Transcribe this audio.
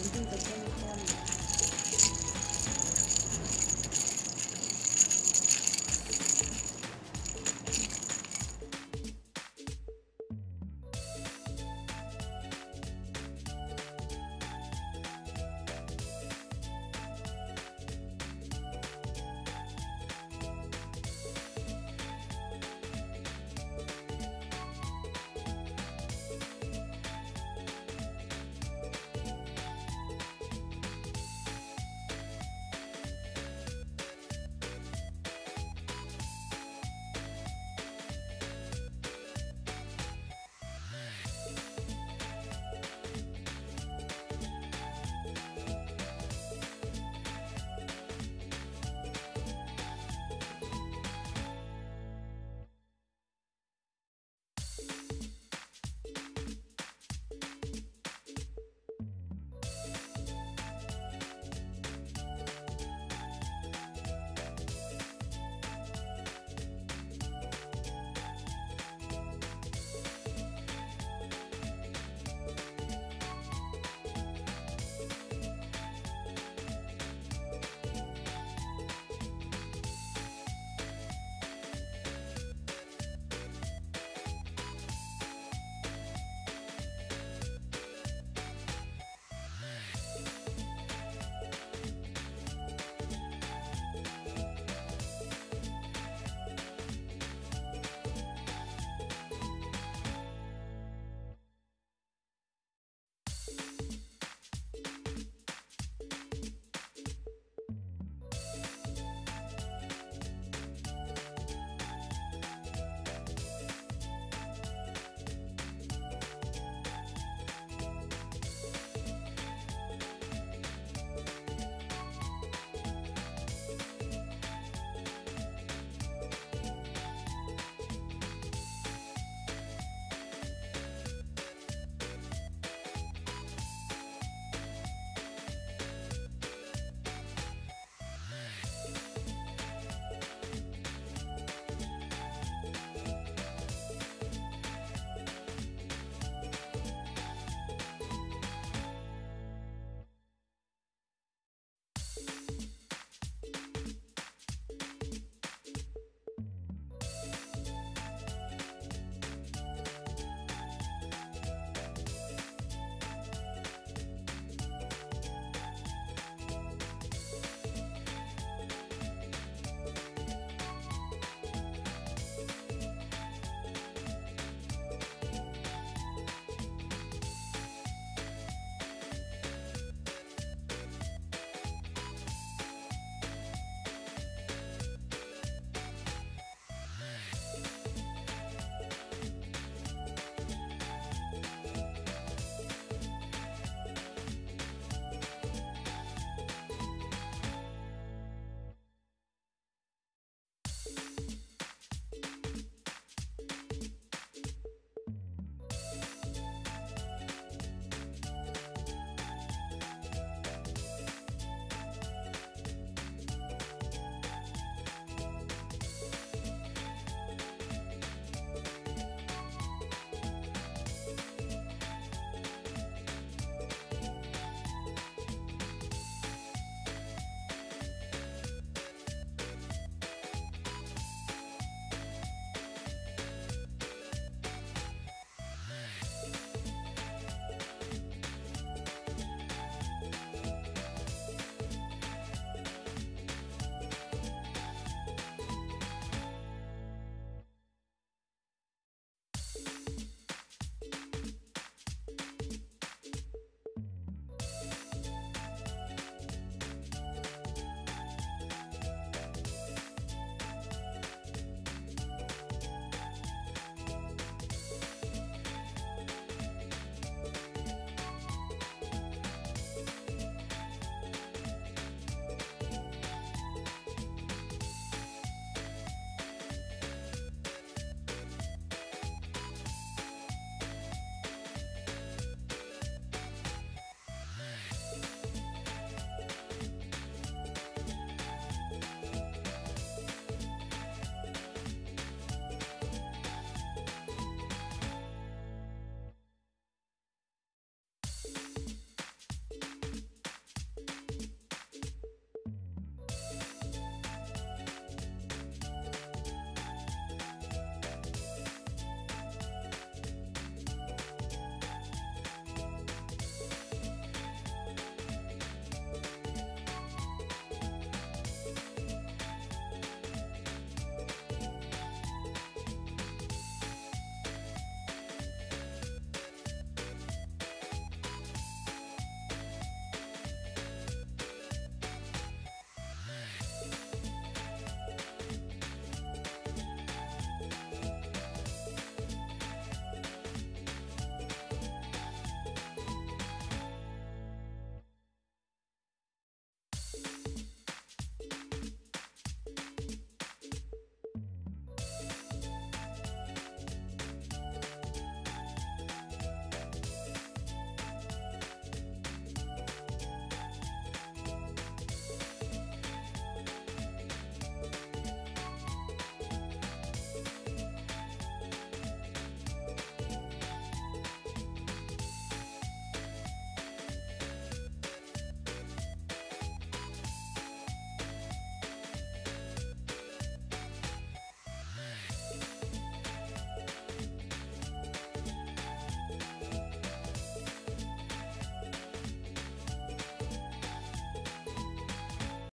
이定得跟, 한, 일.